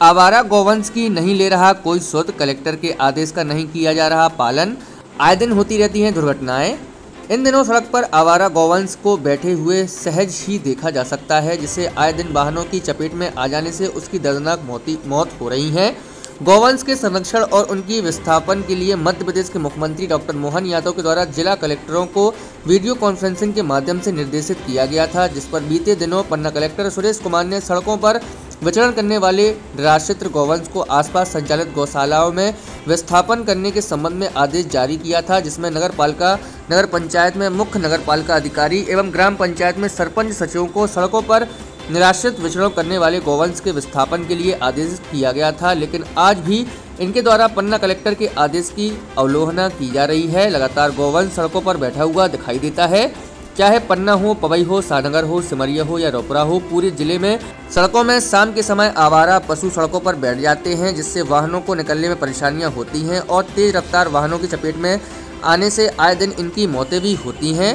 आवारा गौवंश की नहीं ले रहा, कोई सुध कलेक्टर के आदेश का नहीं किया जा रहा पालन। आए दिन होती रहती हैं दुर्घटनाएँ। इन दिनों सड़क पर आवारा गौवंश को बैठे हुए सहज ही देखा जा सकता है, जिसे आए दिन वाहनों की चपेट में आ जाने से उसकी दर्दनाक मौत हो रही है। गौवंश के संरक्षण और उनकी विस्थापन के लिए मध्य प्रदेश के मुख्यमंत्री डॉक्टर मोहन यादव के द्वारा जिला कलेक्टरों को वीडियो कॉन्फ्रेंसिंग के माध्यम से निर्देशित किया गया था, जिस पर बीते दिनों पन्ना कलेक्टर सुरेश कुमार ने सड़कों पर विचरण करने वाले निराश्रित गौवंश को आसपास संचालित गौशालाओं में विस्थापन करने के संबंध में आदेश जारी किया था, जिसमें नगर पालिका नगर पंचायत में मुख्य नगर पालिका अधिकारी एवं ग्राम पंचायत में सरपंच सचिवों को सड़कों पर निराश्रित विचरण करने वाले गौवंश के विस्थापन के लिए आदेश किया गया था, लेकिन आज भी इनके द्वारा पन्ना कलेक्टर के आदेश की अवलोकना की जा रही है। लगातार गौवंश सड़कों पर बैठा हुआ दिखाई देता है। चाहे पन्ना हो, पवई हो सानगर हो, सिमरिया हो या रोपरा हो, पूरे ज़िले में सड़कों में शाम के समय आवारा पशु सड़कों पर बैठ जाते हैं, जिससे वाहनों को निकलने में परेशानियाँ होती हैं और तेज रफ्तार वाहनों की चपेट में आने से आए दिन इनकी मौतें भी होती हैं।